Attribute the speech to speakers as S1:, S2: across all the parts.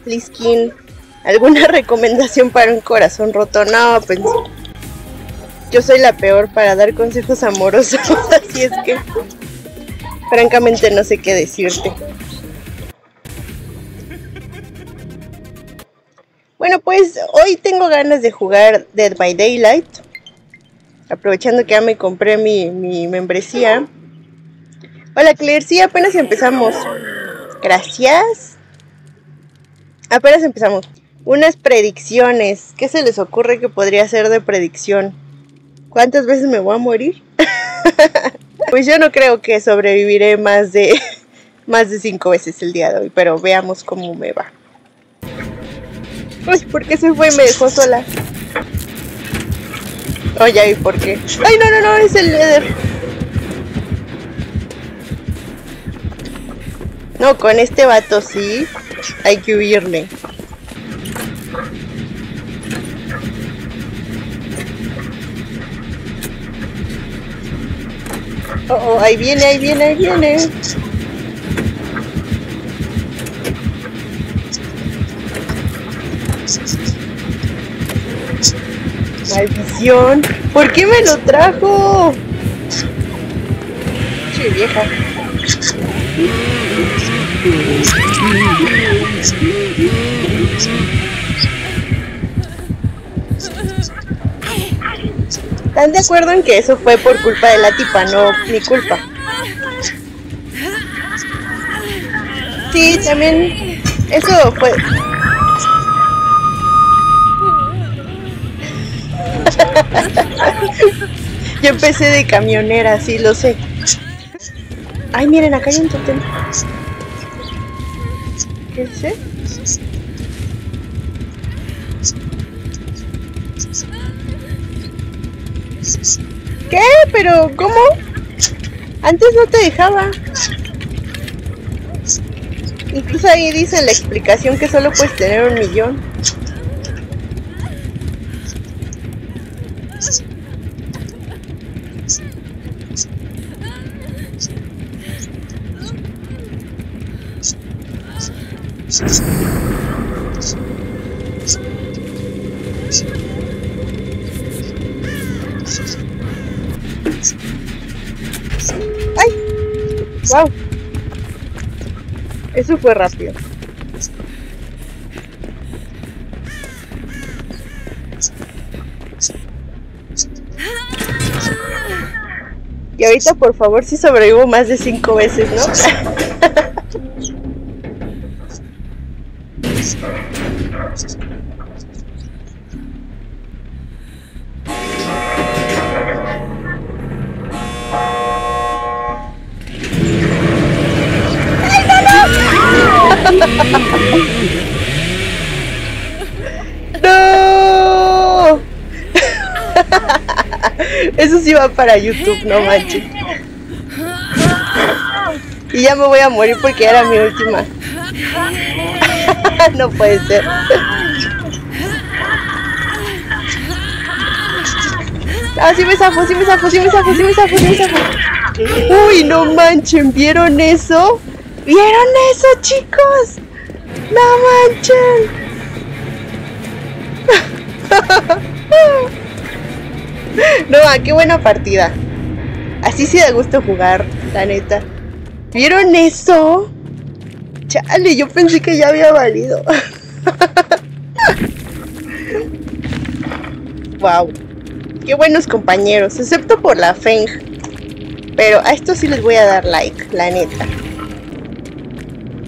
S1: Fliskin, ¿alguna recomendación para un corazón roto? No, pues yo soy la peor para dar consejos amorosos, así es que francamente no sé qué decirte. Bueno, pues hoy tengo ganas de jugar Dead by Daylight. Aprovechando que ya me compré mi, mi membresía. Hola Claire, sí, apenas empezamos. Gracias. Apenas empezamos. Unas predicciones. ¿Qué se les ocurre que podría ser de predicción? ¿Cuántas veces me voy a morir? pues yo no creo que sobreviviré más de más de cinco veces el día de hoy, pero veamos cómo me va. Uy, ¿por qué se fue y me dejó sola? Oye, oh, ¿y por qué? ¡Ay, no, no, no! Es el Nether. No, con este vato sí. Hay que huirle. Oh, oh, ahí viene, ahí viene, ahí viene. Maldición. ¿Por qué me lo trajo? Che, vieja. ¿Están de acuerdo en que eso fue por culpa de la tipa, no mi culpa? Sí, también eso fue Yo empecé de camionera, sí, lo sé. Ay, miren, acá hay un totem. ¿Qué es ¿Qué? ¿Pero cómo? Antes no te dejaba. Incluso ahí dice la explicación que solo puedes tener un millón. ¡Ay! ¡Wow! Eso fue rápido. Y ahorita, por favor, si sobrevivo más de cinco veces, ¿no? ¡No! Eso sí va para YouTube, no manches. Y ya me voy a morir porque era mi última. no puede ser. Ah, sí me zafo, sí me zafo, sí me zafo, sí me zafo, sí me zafo. Uy, no manchen, ¿vieron eso? ¿Vieron eso, chicos? ¡No manchen! no, ah, qué buena partida. Así sí da gusto jugar, la neta. ¿Vieron eso? Chale, yo pensé que ya había valido. wow. Qué buenos compañeros, excepto por la Feng. Pero a esto sí les voy a dar like, la neta.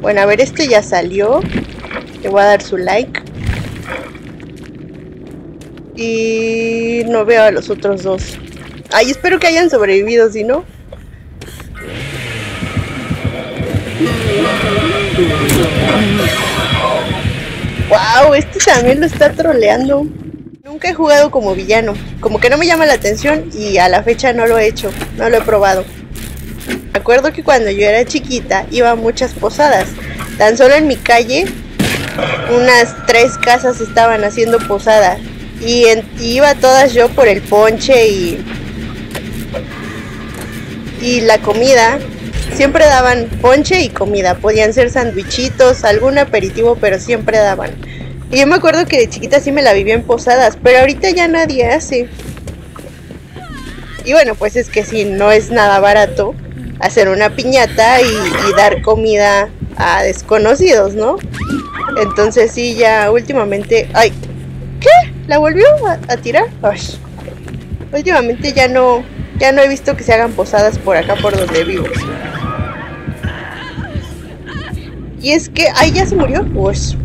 S1: Bueno, a ver, este ya salió. Le voy a dar su like. Y no veo a los otros dos. Ay, espero que hayan sobrevivido, si no. Wow, este también lo está troleando. Nunca he jugado como villano. Como que no me llama la atención y a la fecha no lo he hecho. No lo he probado. Acuerdo que cuando yo era chiquita iba a muchas posadas. Tan solo en mi calle unas tres casas estaban haciendo posada. Y, iba todas yo por el ponche y, y la comida. siempre daban ponche y comida. Podían ser sandwichitos, algún aperitivo, pero siempre daban. Y yo me acuerdo que de chiquita sí me la vivía en posadas, pero ahorita ya nadie hace. Y bueno, pues es que si no es nada barato hacer una piñata y, dar comida a desconocidos, ¿no? Entonces sí, ya últimamente... ¡Ay! ¿Qué? ¿La volvió a, tirar? Ay. Últimamente ya no, ya no he visto que se hagan posadas por acá por donde vivo. Y es que... ¡Ay, ya se murió! Pues...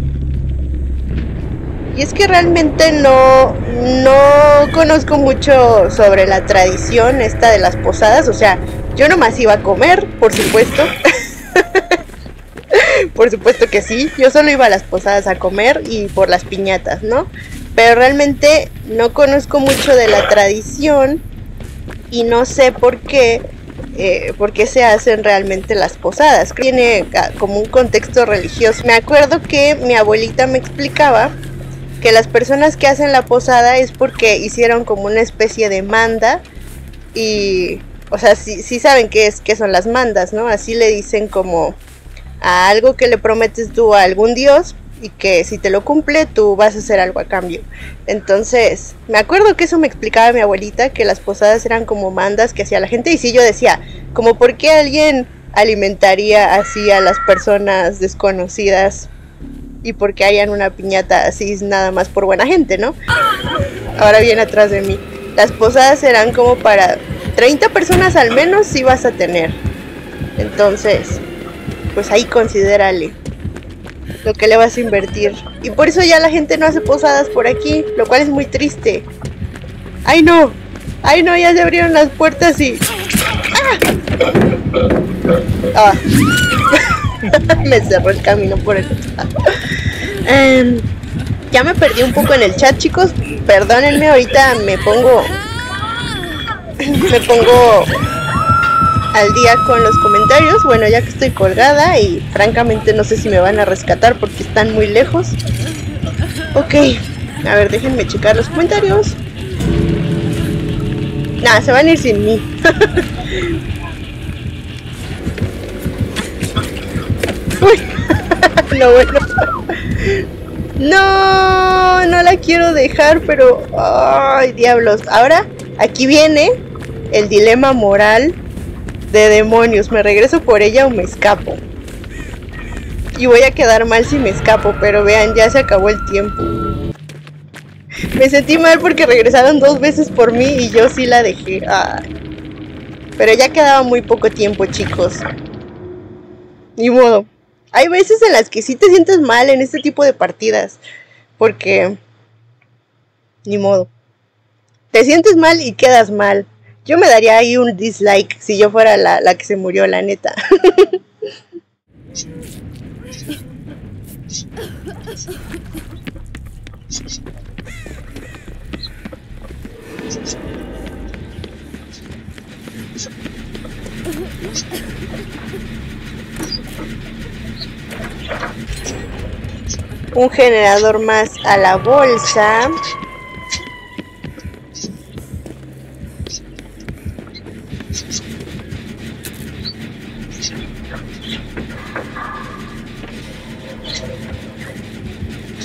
S1: Y es que realmente no, no conozco mucho sobre la tradición esta de las posadas. O sea, yo nomás iba a comer, por supuesto. por supuesto que sí. Yo solo iba a las posadas a comer y por las piñatas, ¿no? Pero realmente no conozco mucho de la tradición y no sé por qué, eh, por qué se hacen realmente las posadas. Tiene ah, como un contexto religioso. Me acuerdo que mi abuelita me explicaba que las personas que hacen la posada es porque hicieron como una especie de manda y, o sea, sí, sí saben qué es, qué son las mandas, ¿no? Así le dicen como a algo que le prometes tú a algún dios y que si te lo cumple tú vas a hacer algo a cambio. Entonces, me acuerdo que eso me explicaba mi abuelita, que las posadas eran como mandas que hacía la gente y sí yo decía, como por qué alguien alimentaría así a las personas desconocidas y porque hayan una piñata así nada más por buena gente, ¿no? Ahora viene atrás de mí. Las posadas serán como para 30 personas al menos si vas a tener. Entonces, pues ahí considérale lo que le vas a invertir. Y por eso ya la gente no hace posadas por aquí, lo cual es muy triste. ¡Ay no! ¡Ay no! Ya se abrieron las puertas y... ¡Ah! ah. me cerró el camino por el... Em, ya me perdí un poco en el chat, chicos. Perdónenme, ahorita me pongo. Me pongo al día con los comentarios. Bueno, ya que estoy colgada y francamente no sé si me van a rescatar porque están muy lejos. Ok, a ver, déjenme checar los comentarios. Nada, se van a ir sin mí. Uy, no, bueno. No, no la quiero dejar, pero... ¡Ay, diablos! Ahora, aquí viene el dilema moral de demonios. ¿Me regreso por ella o me escapo? Y voy a quedar mal si me escapo, pero vean, ya se acabó el tiempo. Me sentí mal porque regresaron dos veces por mí y yo sí la dejé. Pero ya quedaba muy poco tiempo, chicos. Ni modo. Hay veces en las que sí te sientes mal en este tipo de partidas. Porque... Ni modo. Te sientes mal y quedas mal. Yo me daría ahí un dislike si yo fuera la, la que se murió, la neta. un generador más a la bolsa.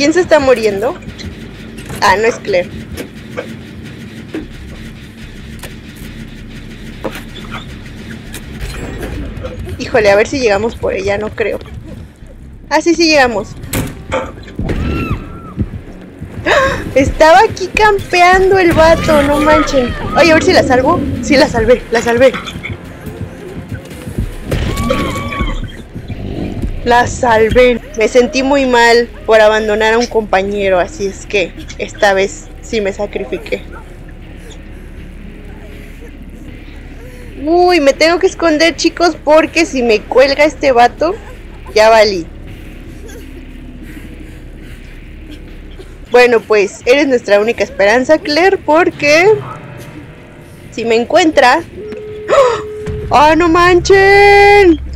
S1: ¿Quién se está muriendo? Ah, no es Claire. Híjole, a ver si llegamos por ella, no creo. Ah, sí, sí llegamos. Estaba aquí campeando el vato, no manchen. Oye, a ver si la salvo. Sí, la salvé, la salvé. La salvé. Me sentí muy mal por abandonar a un compañero, así es que esta vez sí me sacrifiqué. Uy, me tengo que esconder, chicos, porque si me cuelga este vato, ya valí. Bueno, pues eres nuestra única esperanza, Claire, porque si me encuentra... ¡Oh, no manchen!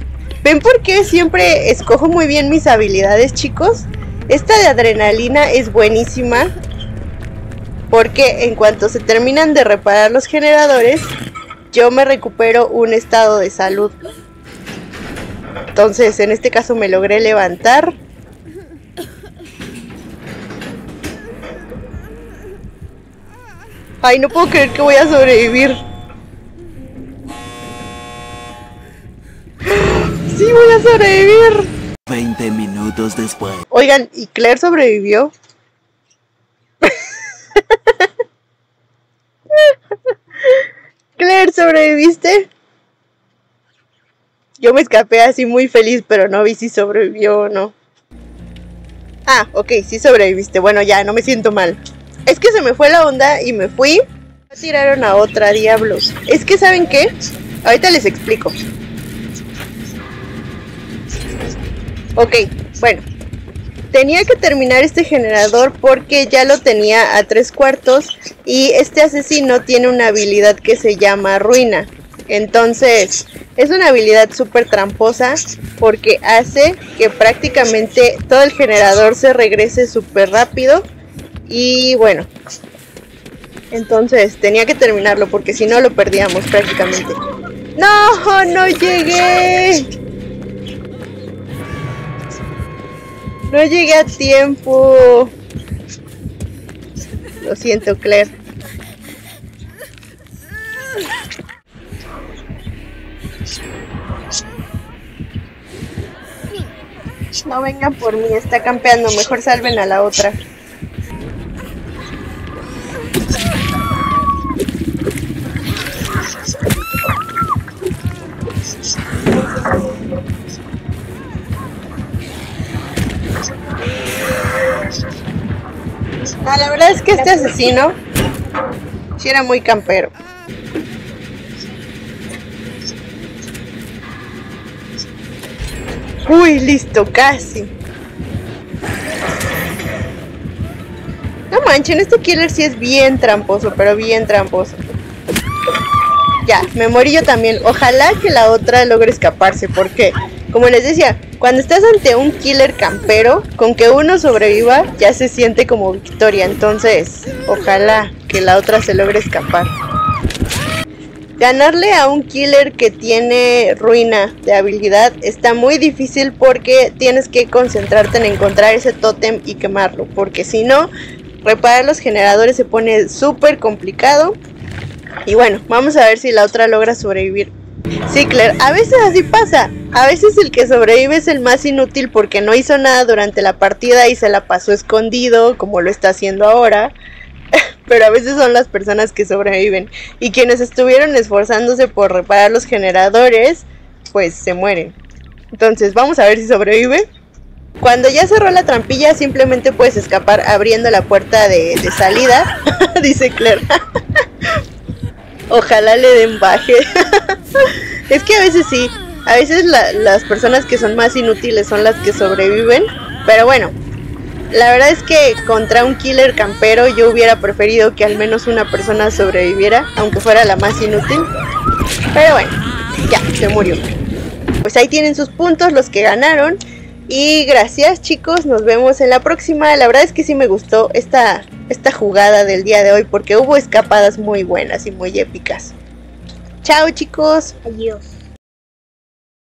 S1: ¿Ven por qué siempre escojo muy bien mis habilidades, chicos? Esta de adrenalina es buenísima porque en cuanto se terminan de reparar los generadores, yo me recupero un estado de salud. Entonces, en este caso me logré levantar. Ay, no puedo creer que voy a sobrevivir. Sí, voy a sobrevivir.
S2: 20 minutos después.
S1: Oigan, ¿y Claire sobrevivió? Claire, ¿sobreviviste? Yo me escapé así muy feliz, pero no vi si sobrevivió o no. Ah, ok, sí sobreviviste. Bueno, ya, no me siento mal. Es que se me fue la onda y me fui. Tiraron a otra, diablos. Es que, ¿saben qué? Ahorita les explico. Ok, bueno. Tenía que terminar este generador porque ya lo tenía a tres cuartos y este asesino tiene una habilidad que se llama ruina. Entonces, es una habilidad súper tramposa porque hace que prácticamente todo el generador se regrese súper rápido. Y bueno, entonces tenía que terminarlo porque si no lo perdíamos prácticamente. ¡No! ¡No llegué! No llegué a tiempo. Lo siento, Claire. No vengan por mí, está campeando. Mejor salven a la otra. Que este asesino sí era muy campero. Uy, listo, casi. No manchen, este killer sí es bien tramposo, pero bien tramposo. Ya, me morí yo también. Ojalá que la otra logre escaparse, porque, como les decía, cuando estás ante un killer campero, con que uno sobreviva, ya se siente como victoria. Entonces, ojalá que la otra se logre escapar. Ganarle a un killer que tiene ruina de habilidad está muy difícil porque tienes que concentrarte en encontrar ese tótem y quemarlo. Porque si no, reparar los generadores se pone súper complicado. Y bueno, vamos a ver si la otra logra sobrevivir. Sí, Claire, a veces así pasa. A veces el que sobrevive es el más inútil porque no hizo nada durante la partida y se la pasó escondido, como lo está haciendo ahora. Pero a veces son las personas que sobreviven. Y quienes estuvieron esforzándose por reparar los generadores, pues se mueren. Entonces, vamos a ver si sobrevive. Cuando ya cerró la trampilla, simplemente puedes escapar abriendo la puerta de, salida, dice Claire. Ojalá le den baje. es que a veces sí, a veces las personas que son más inútiles son las que sobreviven. Pero bueno, la verdad es que contra un killer campero yo hubiera preferido que al menos una persona sobreviviera, aunque fuera la más inútil. Pero bueno, ya, se murió. Pues ahí tienen sus puntos, los que ganaron. Y gracias chicos, nos vemos en la próxima. La verdad es que sí me gustó esta, esta jugada del día de hoy porque hubo escapadas muy buenas y muy épicas. Chao chicos.
S3: Adiós.